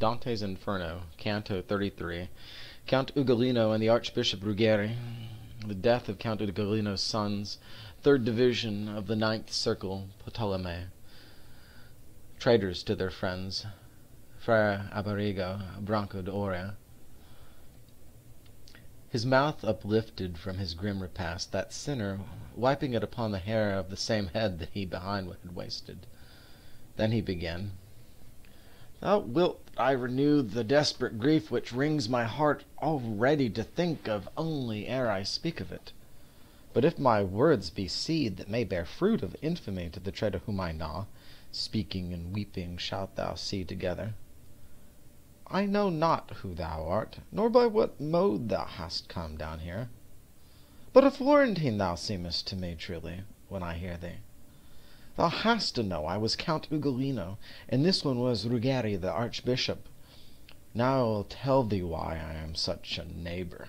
Dante's Inferno, Canto 33, Count Ugolino and the Archbishop Ruggeri, the death of Count Ugolino's sons, third division of the ninth circle, Ptolemy, traitors to their friends, Fra Alberigo, Branca d'Oria. His mouth uplifted from his grim repast, that sinner wiping it upon the hair of the same head that he behind had wasted. Then he began. Thou wilt I renew the desperate grief which wrings my heart already to think of only ere I speak of it. But if my words be seed that may bear fruit of infamy to the traitor whom I gnaw, speaking and weeping shalt thou see together. I know not who thou art, nor by what mode thou hast come down here. But a Florentine thou seemest to me truly, when I hear thee. Thou hast to know I was Count Ugolino, and this one was Ruggeri the Archbishop. Now I will tell thee why I am such a neighbor.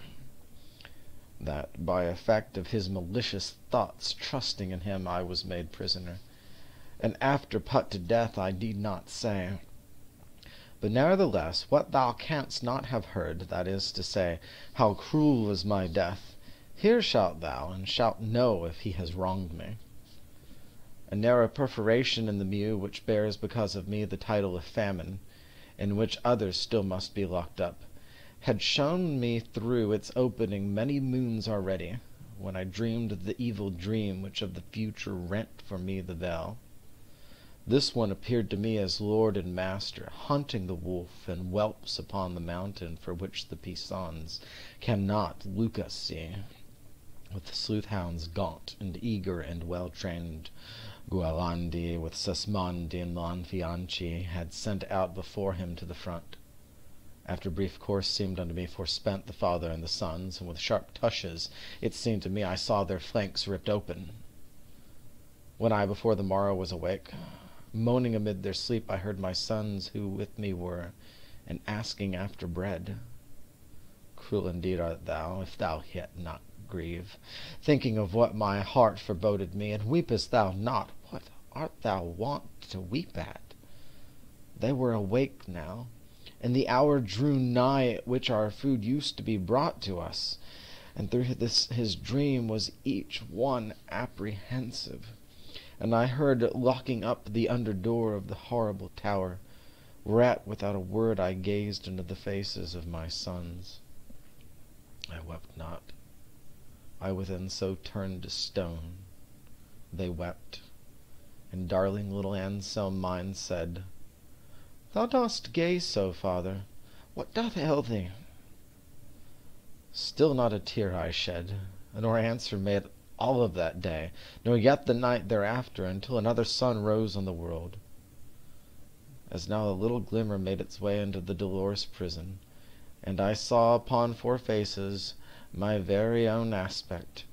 That by effect of his malicious thoughts, trusting in him, I was made prisoner, and after put to death I need not say. But nevertheless, what thou canst not have heard, that is to say, how cruel was my death, hear shalt thou, and shalt know if he has wronged me. A narrow perforation in the mew, which bears because of me the title of famine, in which others still must be locked up, had shown me through its opening many moons already, when I dreamed the evil dream which of the future rent for me the veil. This one appeared to me as lord and master, hunting the wolf and whelps upon the mountain for which the Pisans cannot Lucca see, with sleuth hounds gaunt and eager and well trained Gualandi, with Sismondi and Lanfranchi, had sent out before him to the front. After brief course seemed unto me forspent the father and the sons, and with sharp tushes it seemed to me I saw their flanks ripped open. When I before the morrow was awake, moaning amid their sleep, I heard my sons who with me were, and asking after bread. Cruel indeed art thou, if thou yet not grieve, thinking of what my heart foreboded me, and weepest thou not, art thou wont to weep at? They were awake now, and the hour drew nigh at which our food used to be brought to us, and through this his dream was each one apprehensive, and I heard locking up the under door of the horrible tower, whereat without a word I gazed into the faces of my sons. I wept not. I within so turned to stone. They wept, and darling little Anselm mine said, Thou dost gaze so, father, what doth ail thee? Still not a tear I shed, nor answer made all of that day, nor yet the night thereafter, until another sun rose on the world. As now a little glimmer made its way into the dolorous prison, and I saw upon four faces my very own aspect.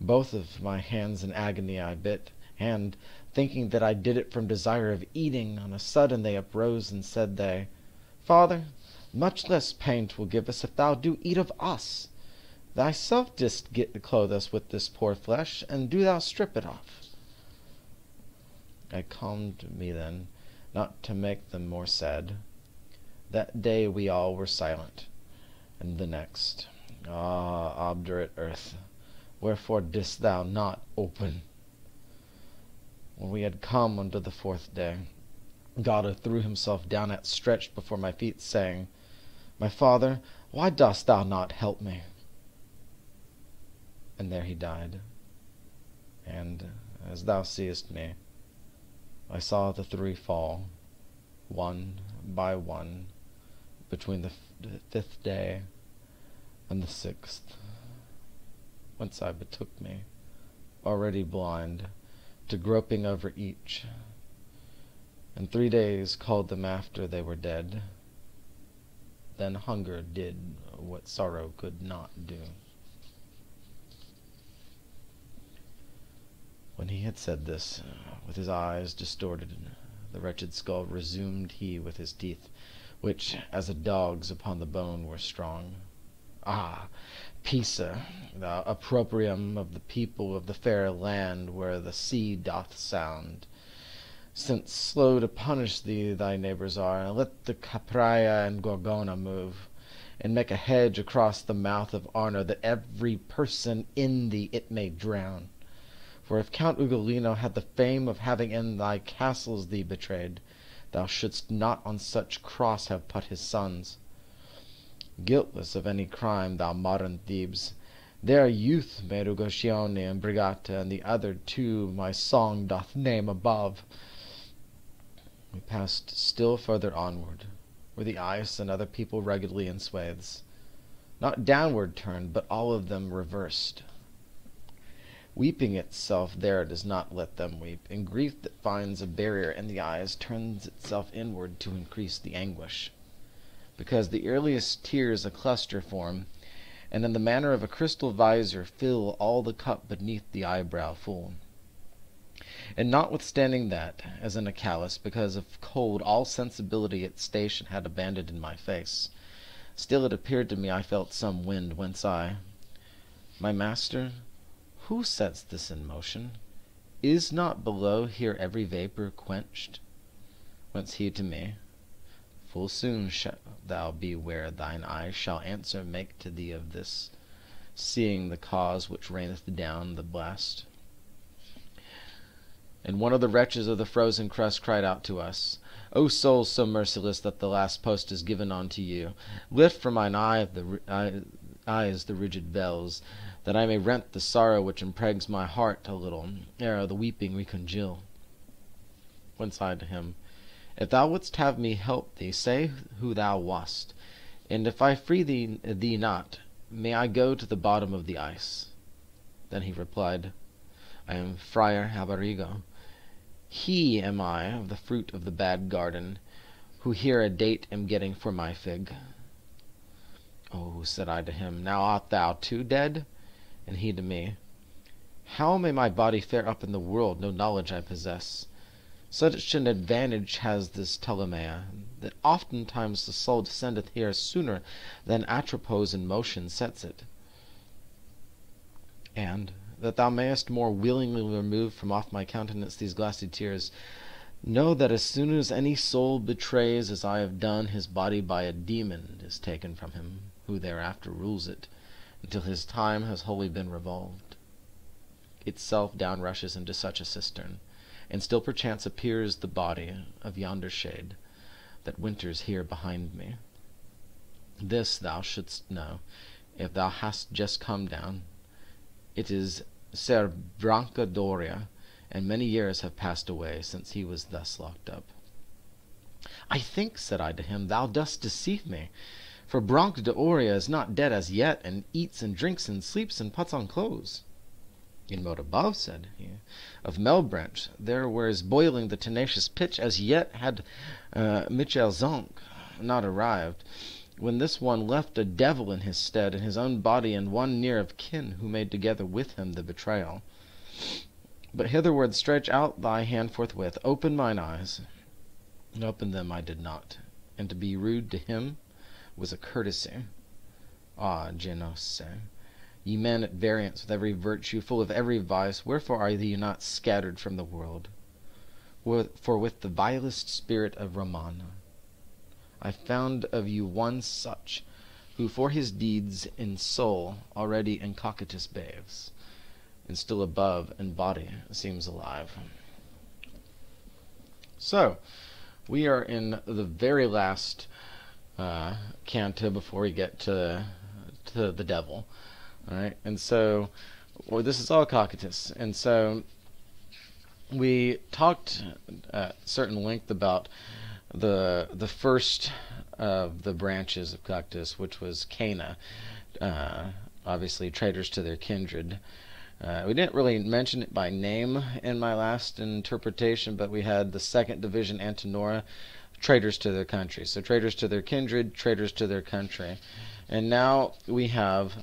Both of my hands in agony I bit, and, thinking that I did it from desire of eating, on a sudden they uprose, and said they, Father, much less pain will give us if thou do eat of us. Thyself didst get to clothe us with this poor flesh, and do thou strip it off. I calmed me then, not to make them more sad. That day we all were silent, and the next. Ah, obdurate earth, wherefore didst thou not open? When we had come unto the fourth day, Gaddo threw himself down outstretched before my feet, saying, My father, why dost thou not help me? And there he died. And, as thou seest me, I saw the three fall, one by one, between the fifth day and the sixth, whence I betook me, already blind, to groping over each, and three days called them after they were dead. Then hunger did what sorrow could not do. When he had said this, with his eyes distorted, the wretched skull resumed he with his teeth, which, as a dog's upon the bone, were strong. Ah, Pisa, the opprobrium of the people of the fair land where the sea doth sound, since slow to punish thee thy neighbors are, let the Capraia and Gorgona move, and make a hedge across the mouth of Arno, that every person in thee it may drown. For if Count Ugolino had the fame of having in thy castles thee betrayed, thou shouldst not on such cross have put his sons. Guiltless of any crime, thou modern Thebes, their youth made and Brigata, and the other two my song doth name above. We passed still further onward, where the ice and other people ruggedly in swathes, not downward turned, but all of them reversed. Weeping itself there does not let them weep, and grief that finds a barrier in the eyes turns itself inward to increase the anguish. Because the earliest tears a cluster form, and in the manner of a crystal visor fill all the cup beneath the eyebrow full. And notwithstanding that, as in a callous, because of cold all sensibility its station had abandoned in my face, still it appeared to me I felt some wind, whence I, My master, who sets this in motion? Is not below here every vapour quenched? Whence he to me, Full soon shalt thou be where thine eyes shall answer make to thee of this, seeing the cause which raineth down the blast. And one of the wretches of the frozen crust cried out to us, O souls so merciless that the last post is given unto you, lift from mine eye the, eyes the rigid veils, that I may rent the sorrow which impregs my heart a little, ere the weeping recongeal. Whence I to him, If thou wouldst have me help thee, say who thou wast, and if I free thee, thee not, may I go to the bottom of the ice. Then he replied, I am Friar Alberigo. He am I of the fruit of the bad garden, who here a date am getting for my fig. Oh, said I to him, now art thou too dead? And he to me, How may my body fare up in the world, no knowledge I possess? Such an advantage has this Ptolemais, that oftentimes the soul descendeth here sooner than Atropos in motion sets it. And that thou mayest more willingly remove from off my countenance these glassy tears, know that as soon as any soul betrays, as I have done, his body by a demon is taken from him, who thereafter rules it, until his time has wholly been revolved. Itself down rushes into such a cistern, and still perchance appears the body of yonder shade that winters here behind me. This thou shouldst know, if thou hast just come down. It is Ser Branca Doria, and many years have passed away since he was thus locked up. I think, said I to him, thou dost deceive me, for Branca Doria is not dead as yet, and eats and drinks and sleeps and puts on clothes. In moat above, said he, of Malebranche, there was boiling the tenacious pitch, as yet had uh, Michel Zanche not arrived, when this one left a devil in his stead, in his own body, and one near of kin, who made together with him the betrayal. But hitherward stretch out thy hand forthwith, open mine eyes. And open them I did not, and to be rude to him was a courtesy. Ah, Genoese, ye men at variance with every virtue, full of every vice, wherefore are ye not scattered from the world? For with the vilest spirit of Romagna I found of you one such, who for his deeds in soul already in Cocytus bathes, and still above in body seems alive. So, we are in the very last uh, canto before we get to to the devil, all right? And so, well, this is all Cocytus, and so we talked at certain length about the the first of the branches of Cocytus, which was Caina, uh, obviously traitors to their kindred. Uh, we didn't really mention it by name in my last interpretation, but we had the second division, Antenora, traitors to their country. So traitors to their kindred, traitors to their country. And now we have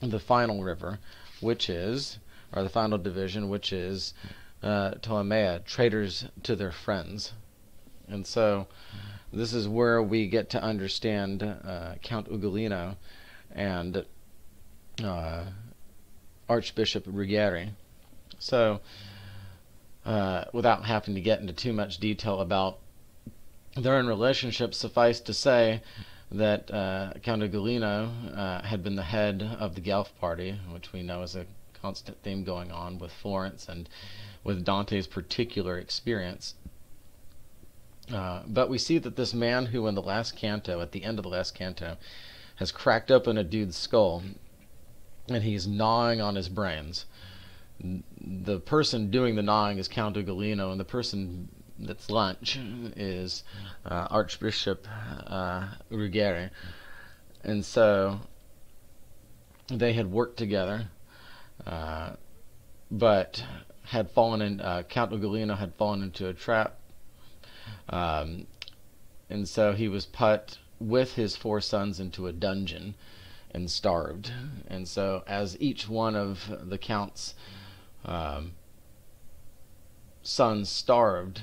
the final river, which is, or the final division, which is uh, Ptolemais, traitors to their friends. And so this is where we get to understand uh, Count Ugolino and uh, Archbishop Ruggieri. So, uh, without having to get into too much detail about their own relationship, suffice to say that uh, Count Ugolino uh, had been the head of the Guelph party, which we know is a constant theme going on with Florence and with Dante's particular experience. Uh, but we see that this man who in the last canto, at the end of the last canto, has cracked open a dude's skull and he's gnawing on his brains. The person doing the gnawing is Count Ugolino, and the person that's lunch is uh, Archbishop uh, Ruggieri. And so they had worked together, uh, but had fallen in, uh, Count Ugolino had fallen into a trap. Um, and so he was put with his four sons into a dungeon and starved. And so, as each one of the Count's um, sons starved,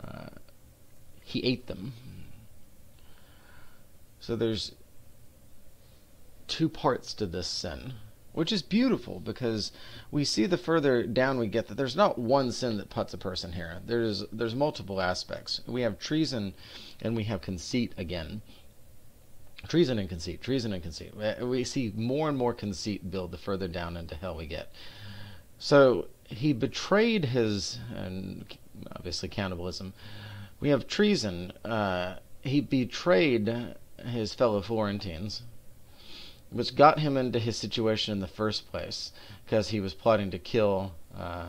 uh, he ate them. So there's two parts to this sin, which is beautiful because we see the further down we get that there's not one sin that puts a person here. There's there's multiple aspects. We have treason and we have conceit again. Treason and conceit, treason and conceit. We see more and more conceit build the further down into hell we get. So he betrayed his, and obviously cannibalism. We have treason. Uh, he betrayed his fellow Florentines, which got him into his situation in the first place, because he was plotting to kill uh,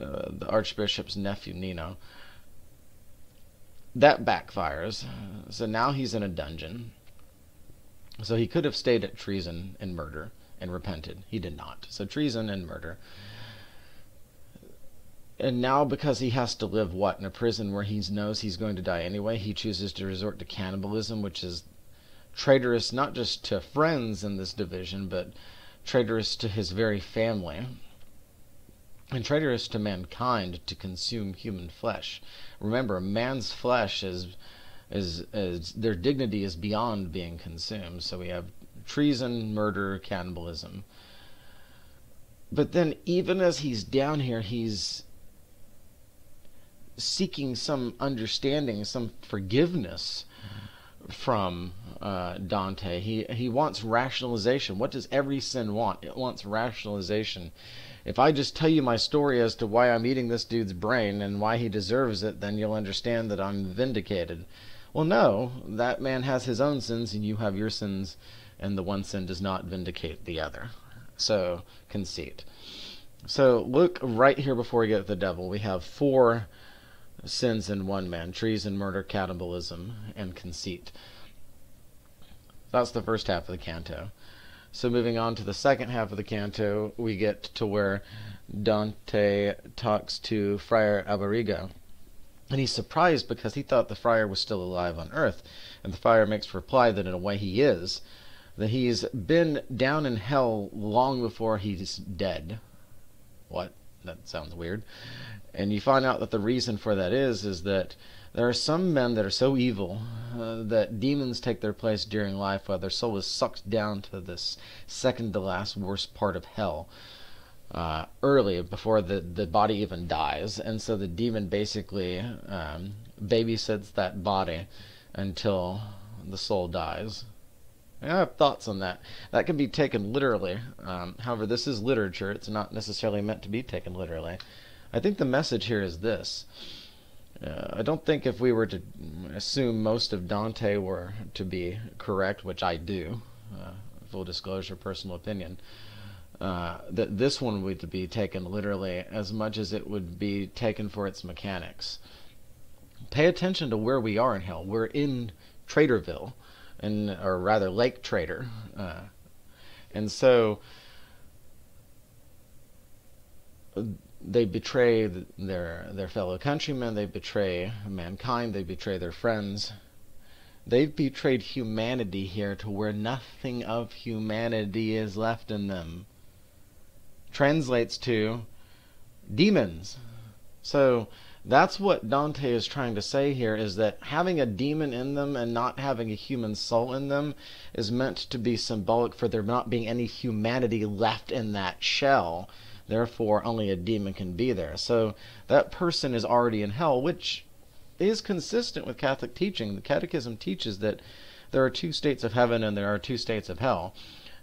uh, the archbishop's nephew Nino. That backfires. So now he's in a dungeon. So he could have stayed at treason and murder and repented. He did not. So treason and murder. And now, because he has to live what in a prison where he knows he's going to die anyway, he chooses to resort to cannibalism, which is traitorous not just to friends in this division, but traitorous to his very family, and traitorous to mankind to consume human flesh. Remember, man's flesh is is, is their dignity is beyond being consumed. So we have treason, murder, cannibalism. But then, even as he's down here, he's seeking some understanding, some forgiveness from uh, Dante. He he wants rationalization. What does every sin want? It wants rationalization. If I just tell you my story as to why I'm eating this dude's brain and why he deserves it, then you'll understand that I'm vindicated. Well, no, that man has his own sins and you have your sins, and the one sin does not vindicate the other. So, conceit. So, look right here before we get to the devil. We have four sins in one man treason, murder, cannibalism, and conceit. That's the first half of the canto. So moving on to the second half of the canto, we get to where Dante talks to Friar Alberigo. And he's surprised because he thought the friar was still alive on earth. And the friar makes reply that in a way he is. That he's been down in hell long before he's dead. What? That sounds weird. And you find out that the reason for that is is that there are some men that are so evil uh, that demons take their place during life while their soul is sucked down to this second to last worst part of hell uh, early before the, the body even dies. And so the demon basically um, babysits that body until the soul dies. I have thoughts on that. That can be taken literally. Um, however, this is literature. It's not necessarily meant to be taken literally. I think the message here is this. Uh, I don't think if we were to assume most of Dante were to be correct, which I do, uh, full disclosure, personal opinion, uh, that this one would be taken literally as much as it would be taken for its mechanics. Pay attention to where we are in hell. We're in Traderville, and or rather Lake Trader, uh, and so they betray their their fellow countrymen, they betray mankind, they betray their friends. They've betrayed humanity here to where nothing of humanity is left in them. Translates to demons. So that's what Dante is trying to say here is that having a demon in them and not having a human soul in them is meant to be symbolic for there not being any humanity left in that shell Therefore, only a demon can be there. So that person is already in hell, which is consistent with Catholic teaching. The Catechism teaches that there are two states of heaven and there are two states of hell.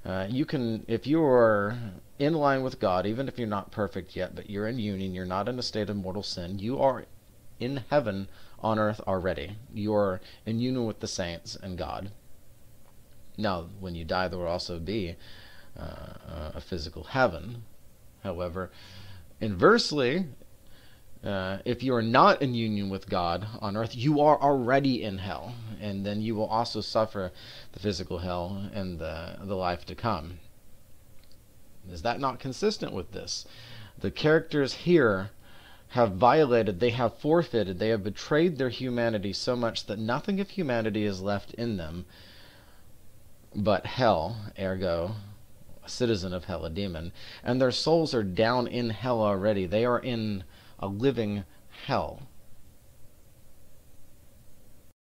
Uh, you can, if you are in line with God, even if you're not perfect yet, but you're in union, you're not in a state of mortal sin, you are in heaven on earth already. You are in union with the saints and God. Now, when you die, there will also be uh, a physical heaven. However, inversely, uh, if you are not in union with God on earth, you are already in hell, and then you will also suffer the physical hell and the, the life to come. Is that not consistent with this? The characters here have violated, they have forfeited, they have betrayed their humanity so much that nothing of humanity is left in them but hell, ergo, citizen of hell, a demon. And their souls are down in hell already. They are in a living hell.